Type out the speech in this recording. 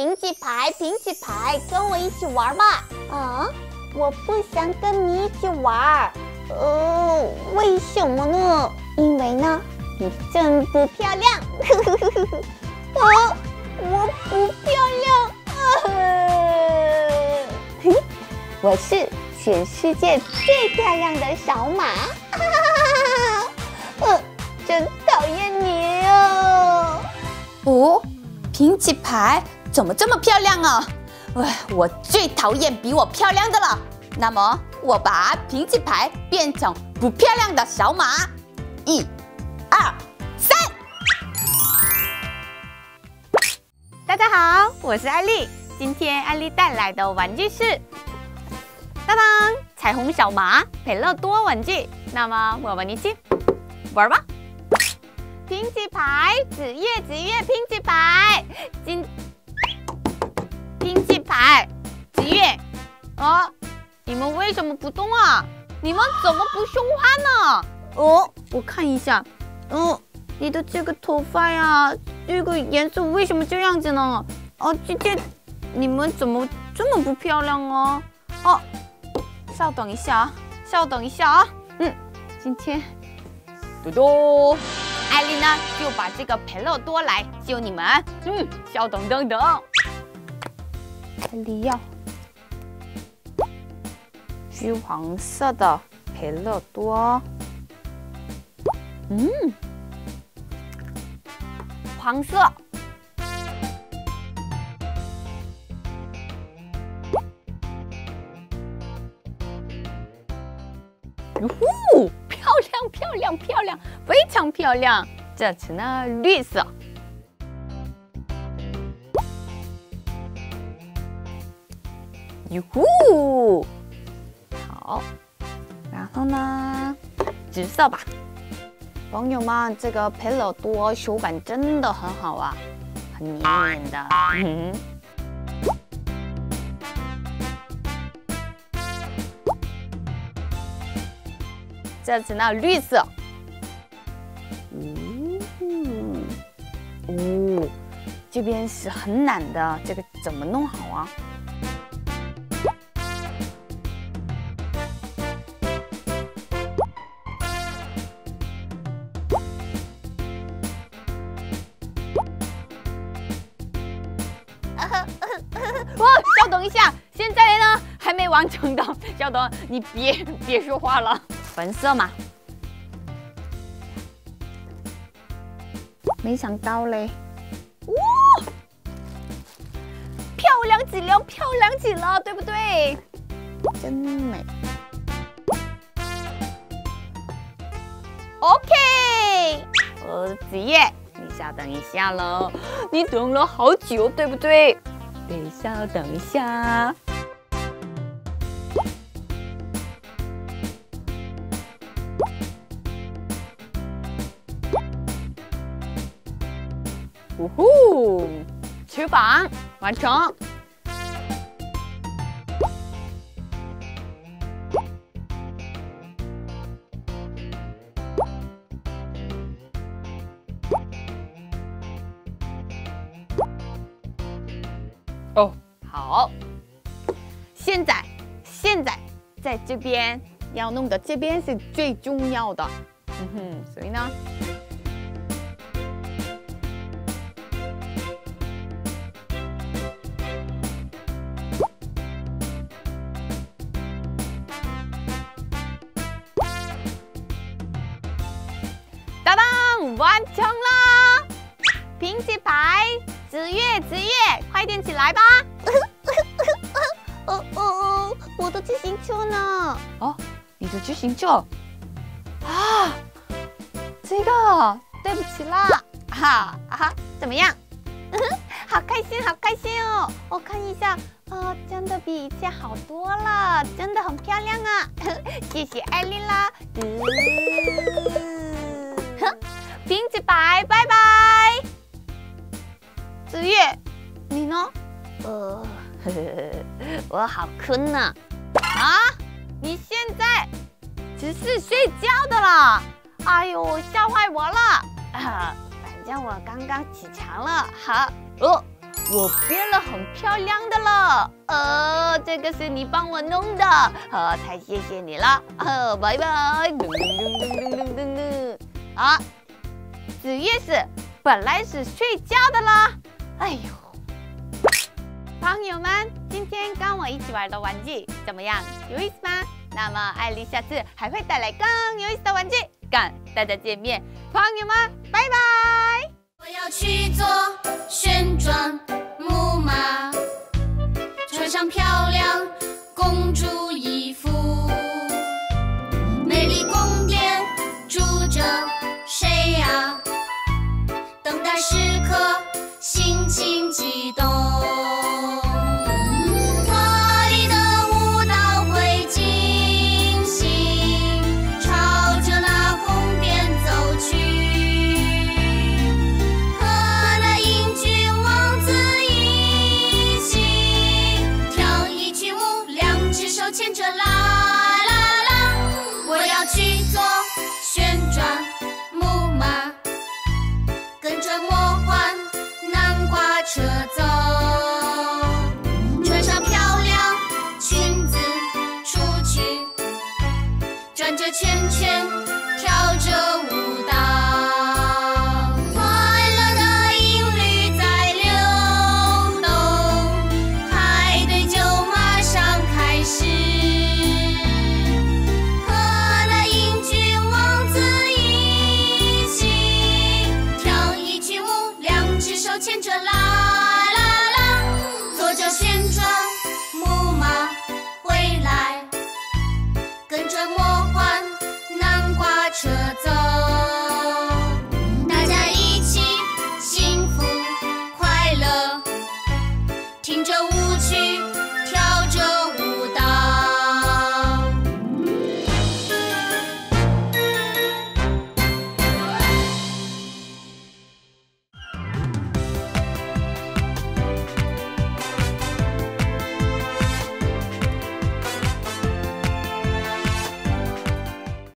平起牌，平起牌，跟我一起玩吧。啊，我不想跟你一起玩。呃，为什么呢？因为呢，你真不漂亮。啊，我不漂亮。嘿，我是全世界最漂亮的小马。呃，真讨厌你哦。哦，平起牌怎么这么漂亮啊？哎，我最讨厌比我漂亮的了。那么，我把平起牌变成不漂亮的小马。一、二、三。大家好，我是艾丽。今天艾丽带来的玩具是，当当，彩虹小马培乐多玩具。那么，我们一起玩吧。拼起牌，子月子月拼起牌，今拼起牌，子月，啊，你们为什么不动啊？你们怎么不说话呢？哦，我看一下，哦，你的这个头发呀，这个颜色为什么这样子呢？哦，今天，你们怎么这么不漂亮哦？哦，稍等一下啊，稍等一下啊，嗯，今天，嘟嘟。艾丽呢，就把这个培乐多来救你们。嗯，稍等等等，艾丽要橘黄色的培乐多。嗯，黄色。哟呼！漂亮，漂亮，漂亮，非常漂亮。这次呢，绿色。哟呼，好。然后呢，紫色吧。朋友们，这个培乐多手感真的很好啊，很绵绵的。嗯。这次呢，绿色。嗯，哦，这边是很难的，这个怎么弄好啊？哇，稍等一下，现在呢还没完成的，稍等，你别别说话了。粉色嘛，没想到嘞，哇，漂亮极了，漂亮极了，对不对？真美。OK，呃，子夜，你稍等一下喽，你等了好久，对不对？得稍等一下。呜呼！翅膀完成。好。现在，现在在这边要弄的这边是最重要的。嗯哼，所以呢？完成了，平起牌，子月子月，快点起来吧！哦哦哦，我的自行车呢？哦，你的自行车啊？这个，对不起啦！哈啊哈，怎么样？好开心，好开心哦！我看一下，啊，真的比以前好多了，真的很漂亮啊！谢谢艾丽啦。瓶子白，拜拜。子月，你呢？呃，我好困呢。啊？你现在只是睡觉的了？哎呦，吓坏我了！啊，反正我刚刚起床了。好，哦，我变了很漂亮的了。呃，这个是你帮我弄的，呃，太谢谢你了。呃，拜拜。噔噔噔噔噔噔噔。啊，子月是本来是睡觉的啦。哎呦，朋友们今天跟我一起玩的玩具怎么样？有意思吗？那么艾丽下次还会带来更有意思的玩具跟大家见面。朋友们拜拜。我要去做旋转木马穿上漂亮牵着啦啦啦，坐着旋转木马回来，跟着。